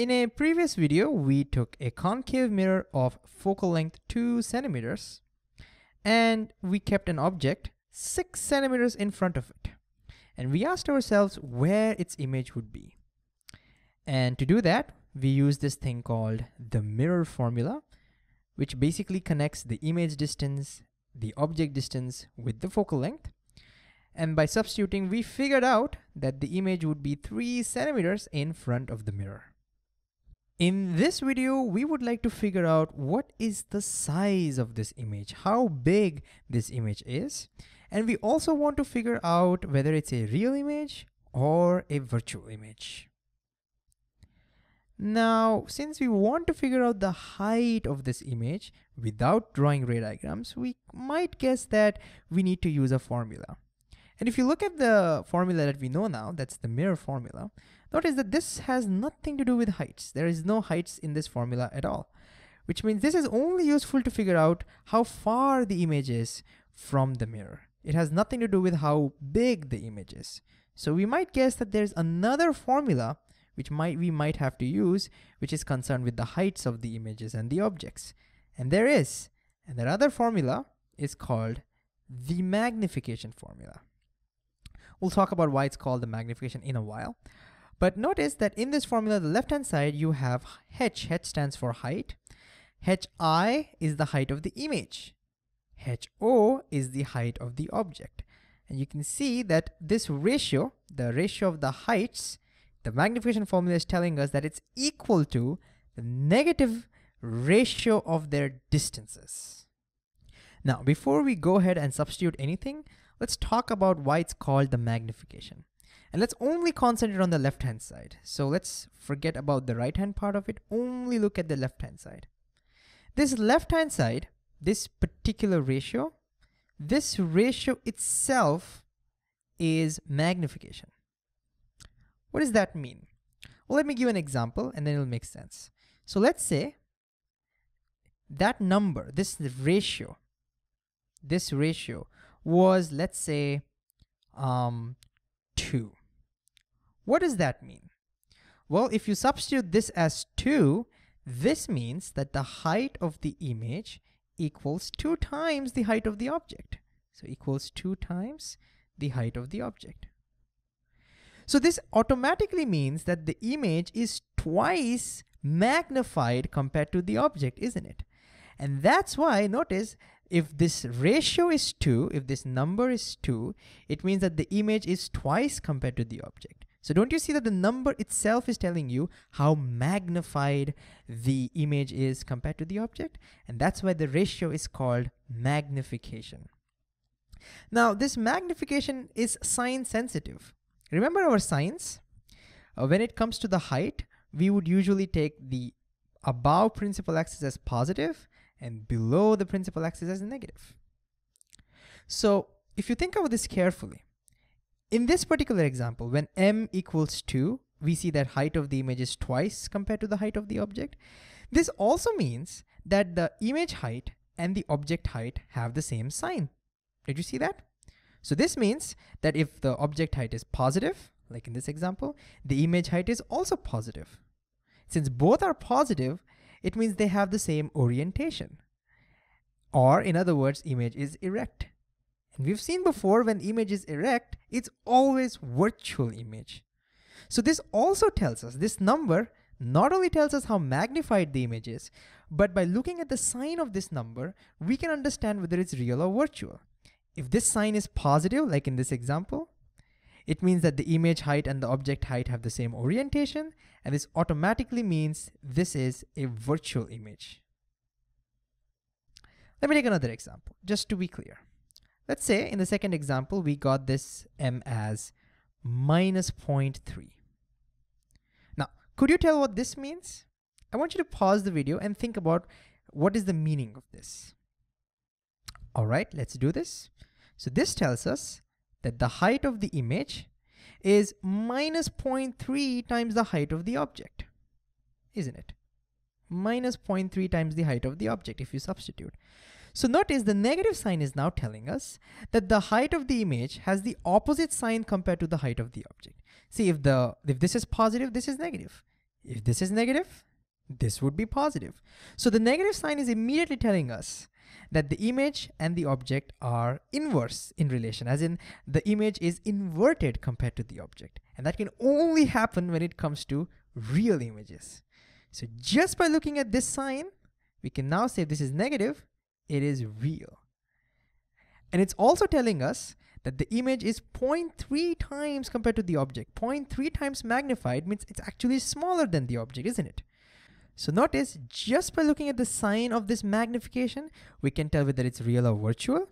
In a previous video, we took a concave mirror of focal length two centimeters and we kept an object six centimeters in front of it. And we asked ourselves where its image would be. And to do that, we use this thing called the mirror formula, which basically connects the image distance, the object distance with the focal length. And by substituting, we figured out that the image would be three centimeters in front of the mirror. In this video, we would like to figure out what is the size of this image, how big this image is. And we also want to figure out whether it's a real image or a virtual image. Now, since we want to figure out the height of this image without drawing ray diagrams, we might guess that we need to use a formula. And if you look at the formula that we know now, that's the mirror formula, notice that this has nothing to do with heights. There is no heights in this formula at all, which means this is only useful to figure out how far the image is from the mirror. It has nothing to do with how big the image is. So we might guess that there's another formula which might we might have to use, which is concerned with the heights of the images and the objects. And there is, and that other formula is called the magnification formula. We'll talk about why it's called the magnification in a while. But notice that in this formula, the left-hand side, you have h. h stands for height. hi is the height of the image. ho is the height of the object. And you can see that this ratio, the ratio of the heights, the magnification formula is telling us that it's equal to the negative ratio of their distances. Now, before we go ahead and substitute anything, let's talk about why it's called the magnification. And let's only concentrate on the left-hand side. So let's forget about the right-hand part of it, only look at the left-hand side. This left-hand side, this particular ratio, this ratio itself is magnification. What does that mean? Well, let me give an example and then it'll make sense. So let's say that number, this ratio, this ratio was, let's say, um, 2. What does that mean? Well, if you substitute this as 2, this means that the height of the image equals 2 times the height of the object. So equals 2 times the height of the object. So this automatically means that the image is twice magnified compared to the object, isn't it? And that's why, notice, if this ratio is 2, if this number is 2, it means that the image is twice compared to the object. So don't you see that the number itself is telling you how magnified the image is compared to the object? And that's why the ratio is called magnification. Now, this magnification is sign sensitive. Remember our signs? Uh, when it comes to the height, we would usually take the above principal axis as positive and below the principal axis as a negative. So if you think about this carefully, in this particular example, when m equals 2, we see that height of the image is twice compared to the height of the object. This also means that the image height and the object height have the same sign. Did you see that? So this means that if the object height is positive, like in this example, the image height is also positive. Since both are positive, it means they have the same orientation. Or in other words, image is erect. And we've seen before when image is erect, it's always virtual image. So this also tells us, this number not only tells us how magnified the image is, but by looking at the sign of this number, we can understand whether it's real or virtual. If this sign is positive, like in this example, it means that the image height and the object height have the same orientation, and this automatically means this is a virtual image. Let me take another example, just to be clear. Let's say in the second example, we got this m as minus 0.3. Now, could you tell what this means? I want you to pause the video and think about what is the meaning of this. All right, let's do this. So this tells us that the height of the image is minus 0.3 times the height of the object, isn't it? Minus 0.3 times the height of the object if you substitute. So notice the negative sign is now telling us that the height of the image has the opposite sign compared to the height of the object. See, if the if this is positive, this is negative. If this is negative, this would be positive. So the negative sign is immediately telling us that the image and the object are inverse in relation, as in the image is inverted compared to the object. And that can only happen when it comes to real images. So just by looking at this sign, we can now say this is negative, it is real. And it's also telling us that the image is 0.3 times compared to the object. 0.3 times magnified means it's actually smaller than the object, isn't it? So notice, just by looking at the sign of this magnification, we can tell whether it's real or virtual.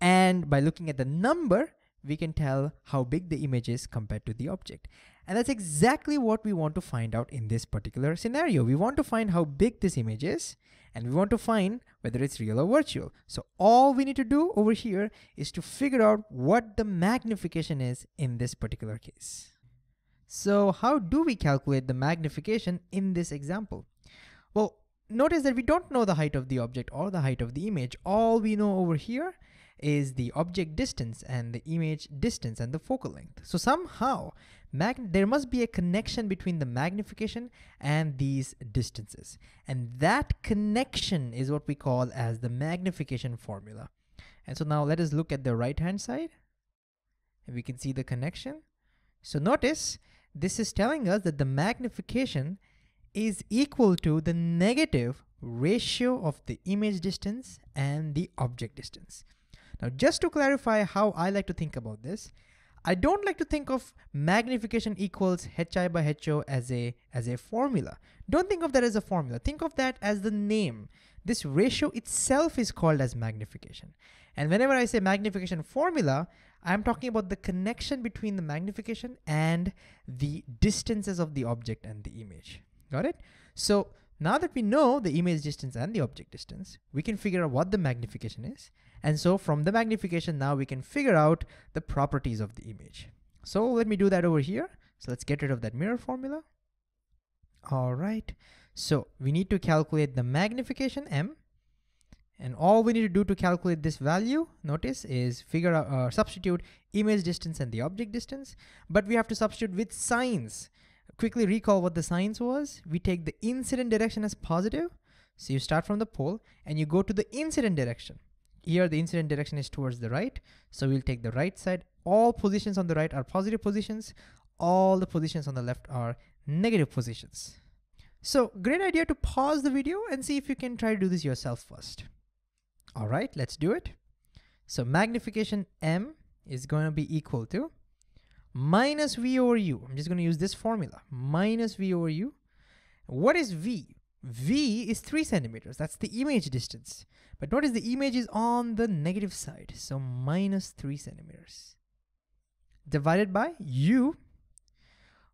And by looking at the number, we can tell how big the image is compared to the object. And that's exactly what we want to find out in this particular scenario. We want to find how big this image is, and we want to find whether it's real or virtual. So all we need to do over here is to figure out what the magnification is in this particular case. So how do we calculate the magnification in this example? Well, notice that we don't know the height of the object or the height of the image. All we know over here is the object distance and the image distance and the focal length. So somehow there must be a connection between the magnification and these distances. And that connection is what we call as the magnification formula. And so now let us look at the right hand side and we can see the connection. So notice this is telling us that the magnification is equal to the negative ratio of the image distance and the object distance. Now, just to clarify how I like to think about this, I don't like to think of magnification equals hi by ho as a, as a formula. Don't think of that as a formula. Think of that as the name. This ratio itself is called as magnification. And whenever I say magnification formula, I'm talking about the connection between the magnification and the distances of the object and the image. Got it? So now that we know the image distance and the object distance, we can figure out what the magnification is. And so from the magnification, now we can figure out the properties of the image. So let me do that over here. So let's get rid of that mirror formula. All right. So we need to calculate the magnification M. And all we need to do to calculate this value, notice, is figure out, uh, substitute image distance and the object distance. But we have to substitute with signs quickly recall what the signs was. We take the incident direction as positive. So you start from the pole and you go to the incident direction. Here the incident direction is towards the right. So we'll take the right side. All positions on the right are positive positions. All the positions on the left are negative positions. So great idea to pause the video and see if you can try to do this yourself first. All right, let's do it. So magnification M is going to be equal to minus V over U. I'm just going to use this formula, minus V over U. What is V? V is 3 centimeters. That's the image distance. But notice the image is on the negative side. So minus 3 centimeters. Divided by U.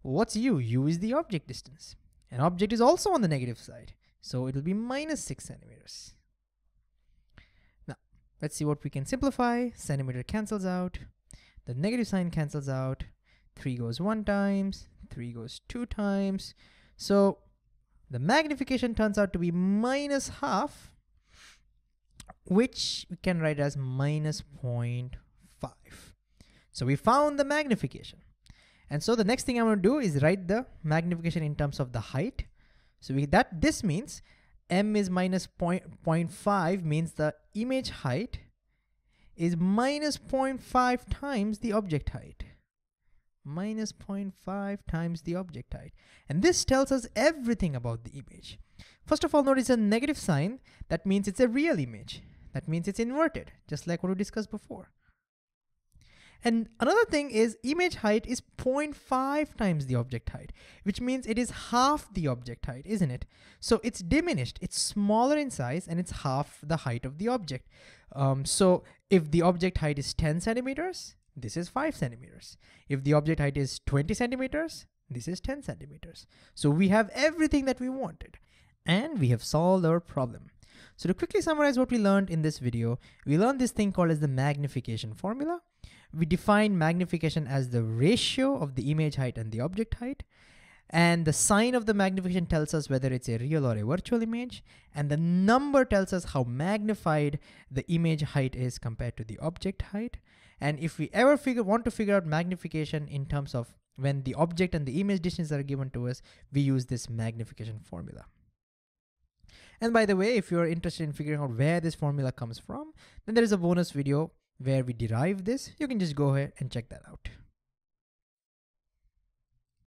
What's U? U is the object distance. An object is also on the negative side. So it'll be minus 6 centimeters. Let's see what we can simplify. Centimeter cancels out. The negative sign cancels out. 3 goes 1 times, 3 goes 2 times. So the magnification turns out to be minus half, which we can write as minus 0.5. So we found the magnification. And so the next thing I'm going to do is write the magnification in terms of the height. So we, that this means m is minus point, 0.5 means the image height is minus 0.5 times the object height. Minus 0.5 times the object height. And this tells us everything about the image. First of all, notice a negative sign. That means it's a real image. That means it's inverted, just like what we discussed before. And another thing is image height is 0.5 times the object height, which means it is half the object height, isn't it? So it's diminished, it's smaller in size and it's half the height of the object. Um, so if the object height is 10 centimeters, this is 5 centimeters. If the object height is 20 centimeters, this is 10 centimeters. So we have everything that we wanted and we have solved our problem. So to quickly summarize what we learned in this video, we learned this thing called as the magnification formula we define magnification as the ratio of the image height and the object height. And the sign of the magnification tells us whether it's a real or a virtual image. And the number tells us how magnified the image height is compared to the object height. And if we ever figure, want to figure out magnification in terms of when the object and the image distance are given to us, we use this magnification formula. And by the way, if you're interested in figuring out where this formula comes from, then there is a bonus video where we derive this, you can just go ahead and check that out.